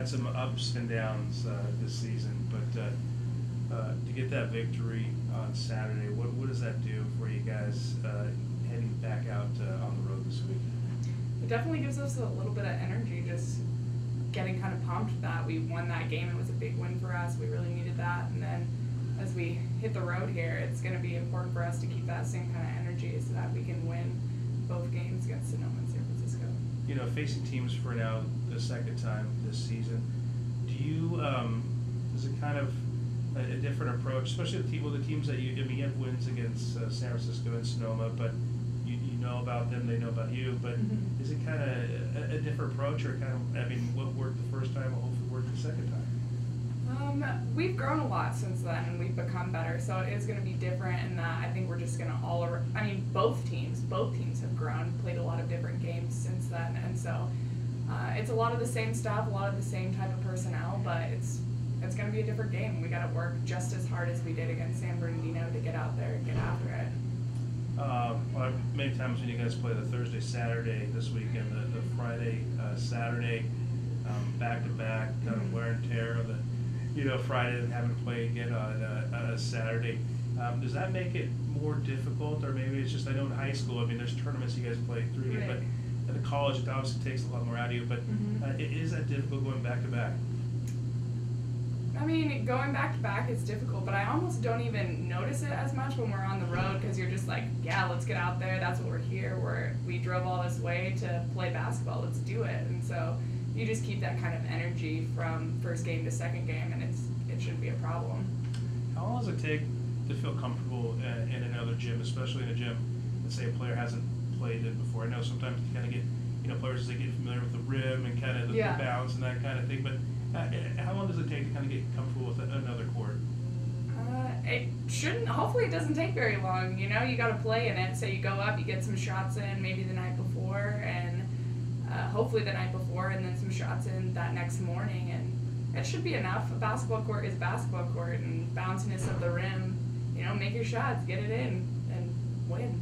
had some ups and downs uh, this season, but uh, uh, to get that victory on Saturday, what, what does that do for you guys uh, heading back out uh, on the road this week? It definitely gives us a little bit of energy just getting kind of pumped that we won that game. It was a big win for us. We really needed that. And then as we hit the road here, it's going to be important for us to keep that same kind of energy so that we can win both games against Sonoma and San Francisco. You know, facing teams for now the second time this season, do you, um, is it kind of a, a different approach, especially the, te- well, the teams that you, I mean, you have wins against uh, San Francisco and Sonoma, but you, you know about them, they know about you, but Mhm. is it kind of a, a different approach or kind of, I mean, what worked the first time will hopefully work the second time? Um, we've grown a lot since then, and we've become better. So it is going to be different in that I think we're just going to all. ar- I mean, both teams, both teams have grown, played a lot of different games since then, and so uh, it's a lot of the same stuff, a lot of the same type of personnel, but it's it's going to be a different game. We got to work just as hard as we did against San Bernardino to get out there and get after it. Uh, well, many times when you guys play the Thursday, Saturday this weekend, the, the Friday, uh, Saturday, um, back to back, kind of Mhm. wear and tear the, you know, Friday and having to play again on, uh, on a Saturday. Um, does that make it more difficult, or maybe it's just, I know in high school, I mean, there's tournaments you guys play through, Right. but at the college, it obviously takes a lot more out of you, but, Mhm. uh, is that difficult going back to back? I mean, going back to back is difficult, but I almost don't even notice it as much when we're on the road because you're just like, yeah, let's get out there. That's what we're here. We're we drove all this way to play basketball. Let's do it. And so you just keep that kind of energy from first game to second game, and it's it shouldn't be a problem. How long does it take to feel comfortable uh, in another gym, especially in a gym that say a player hasn't played in before? I know sometimes you kind of get, you know, players as they get familiar with the rim and kind of the, Yeah. the bounce and that kind of thing. But uh, how long does it take to kind of get comfortable with another court? Uh, it shouldn't. Hopefully, it doesn't take very long. You know, you got to play in it. So you go up, you get some shots in, maybe the night before, and uh, hopefully the night before, and then some shots in that next morning, and it should be enough. A basketball court is a basketball court, and bounciness of the rim. You know, make your shots, get it in, and win.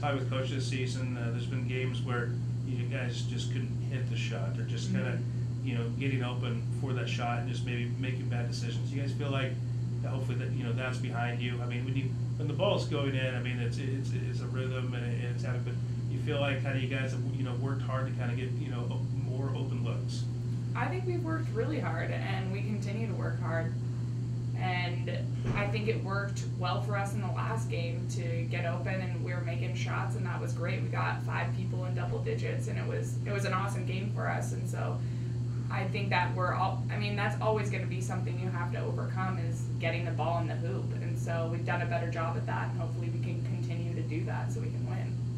Talking with coach this season, uh, there's been games where you guys just couldn't hit the shot, or just kind of, Mhm. You know, getting open for that shot and just maybe making bad decisions. You guys feel like that hopefully that you know that's behind you. I mean, when you when the ball's going in, I mean it's it's it's a rhythm and it's having, but you feel like kind of you guys have you know worked hard to kind of get you know more open looks. I think we've worked really hard and we continue to work hard. And I think it worked well for us in the last game to get open and we were making shots and that was great. We got five people in double digits and it was it was an awesome game for us and so I think that we're all I mean that's always going to be something you have to overcome is getting the ball in the hoop and so we've done a better job at that and hopefully we can continue to do that so we can win.